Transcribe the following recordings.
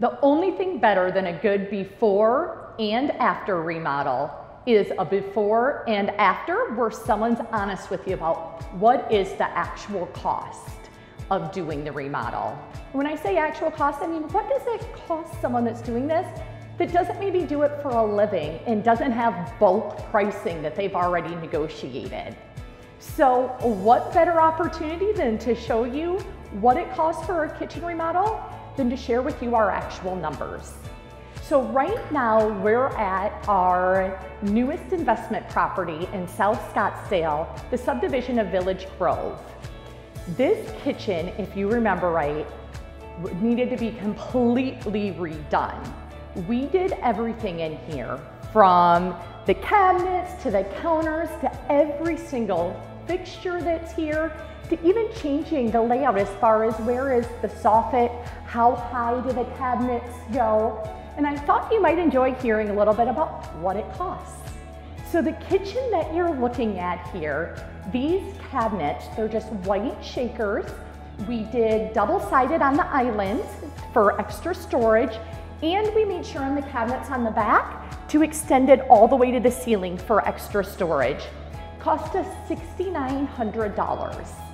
The only thing better than a good before and after remodel is a before and after where someone's honest with you about what is the actual cost of doing the remodel. When I say actual cost, I mean, what does it cost someone that's doing this that doesn't maybe do it for a living and doesn't have bulk pricing that they've already negotiated? So what better opportunity than to show you what it costs for a kitchen remodel than to share with you our actual numbers. So right now we're at our newest investment property in South Scottsdale, the subdivision of Village Grove. This kitchen, if you remember right, needed to be completely redone. We did everything in here from the cabinets to the counters to every single fixture that's here to even changing the layout as far as where is the soffit, how high do the cabinets go, and I thought you might enjoy hearing a little bit about what it costs. So the kitchen that you're looking at here, these cabinets, they're just white shakers. We did double-sided on the islands for extra storage, and we made sure on the cabinets on the back to extend it all the way to the ceiling for extra storage. Cost us $6,900.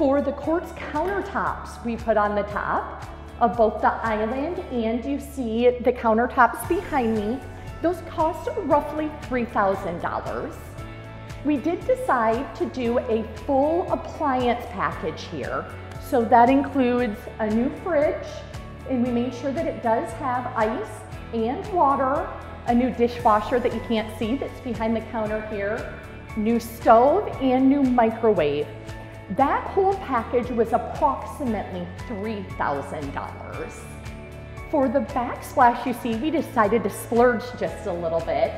For the quartz countertops we put on the top of both the island and you see the countertops behind me, those cost roughly $3,000. We did decide to do a full appliance package here. So that includes a new fridge, and we made sure that it does have ice and water, a new dishwasher that you can't see that's behind the counter here, new stove and new microwave. That whole package was approximately $3,000. For the backsplash you see, we decided to splurge just a little bit.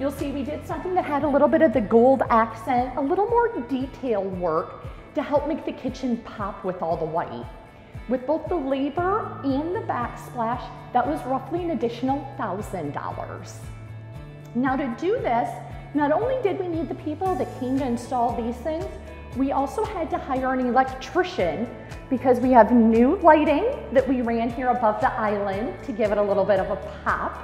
You'll see we did something that had a little bit of the gold accent, a little more detailed work to help make the kitchen pop with all the white. With both the labor and the backsplash, that was roughly an additional $1,000. Now to do this, not only did we need the people that came to install these things, we also had to hire an electrician because we have new lighting that we ran here above the island to give it a little bit of a pop,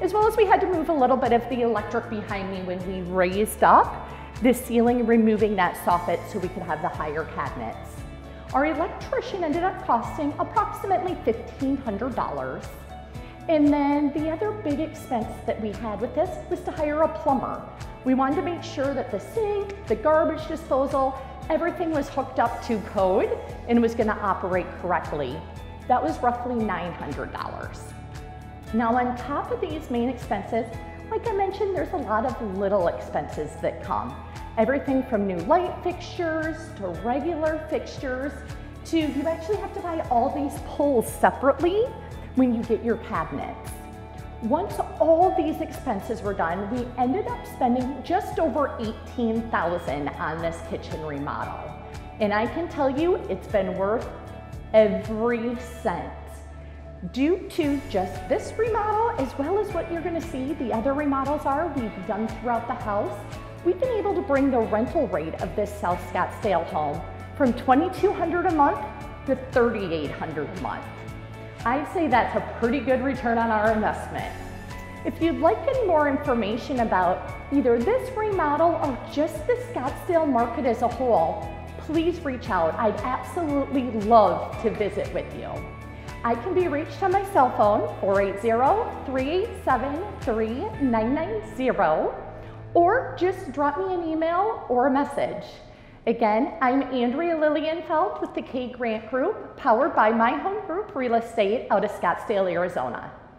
as well as we had to move a little bit of the electric behind me when we raised up the ceiling, removing that soffit so we could have the higher cabinets. Our electrician ended up costing approximately $1,500. And then the other big expense that we had with this was to hire a plumber. We wanted to make sure that the sink, the garbage disposal, everything was hooked up to code and was gonna operate correctly. That was roughly $900. Now on top of these main expenses, like I mentioned, there's a lot of little expenses that come. Everything from new light fixtures to regular fixtures to you actually have to buy all these pulls separately when you get your cabinets. Once all these expenses were done, we ended up spending just over 18,000 on this kitchen remodel. And I can tell you it's been worth every cent. Due to just this remodel, as well as what you're gonna see the other remodels are we've done throughout the house, we've been able to bring the rental rate of this South Scottsdale home from 2,200 a month to 3,800 a month. I'd say that's a pretty good return on our investment. If you'd like any more information about either this remodel or just the Scottsdale market as a whole, please reach out. I'd absolutely love to visit with you. I can be reached on my cell phone, 480-387-3990, or just drop me an email or a message. Again, I'm Andrea Lilienfeld with the Kay-Grant Group, powered by My Home Group Real Estate out of Scottsdale, Arizona.